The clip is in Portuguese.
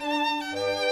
Música